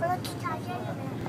Blok C.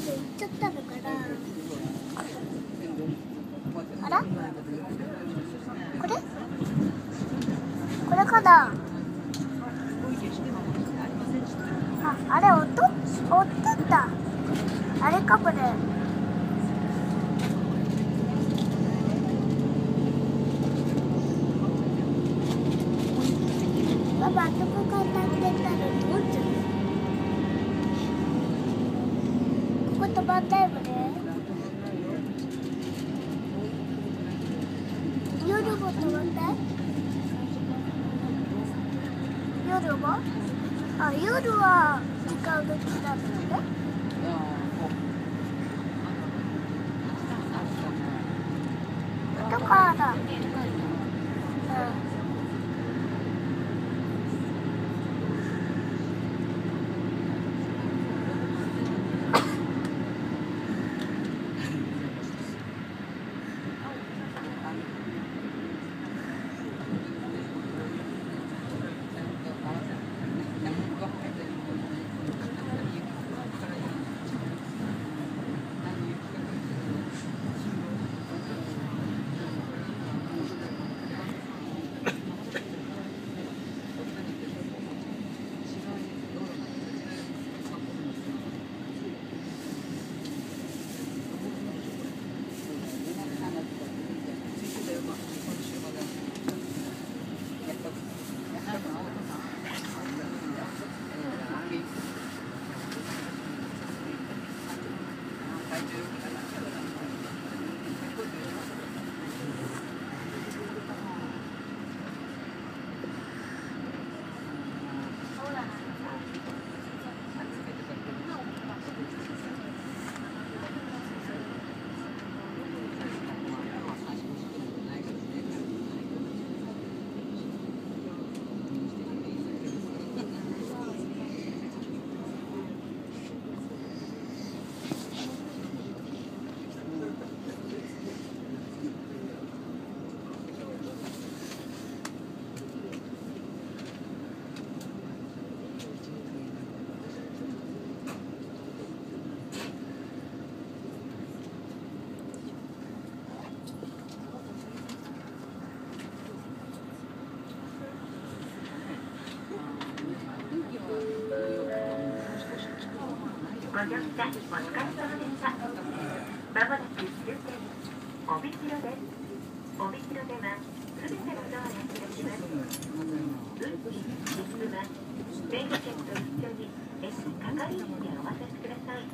っちゃったのかなあら？これ？これかな？ータイムで夜も止まって夜もあ夜は時間が来たのご乗車お疲れ様でした。まもなく終点、帯広です。帯広では、すべてのドアが開きます。運賃、実は、整理券と一緒に駅係員にお渡しください。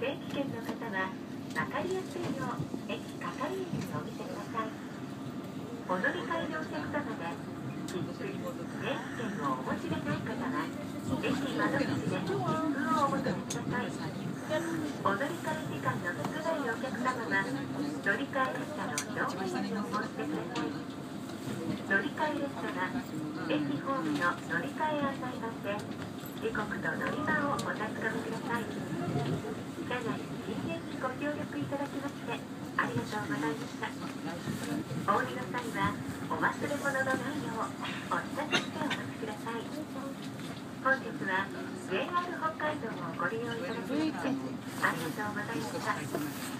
定期券の方は、わかりやすいよう駅係員にお見せください。お乗り換えのお客様で、切符、定期券をお持ちでない方は、お求めください。お乗り換え時間の少ないお客様は、乗り換え列車の乗務員にお申し出ください。乗り換え列車は、駅ホームの乗り換え案内板で、時刻と乗り場をお確かめください。車内禁煙にご協力いただきまして、ありがとうございました。お降りの際は、お忘れ物のないよう、お伝えしてお待ちください。本日は JR 北海道をご利用いただきまして、ありがとうございました。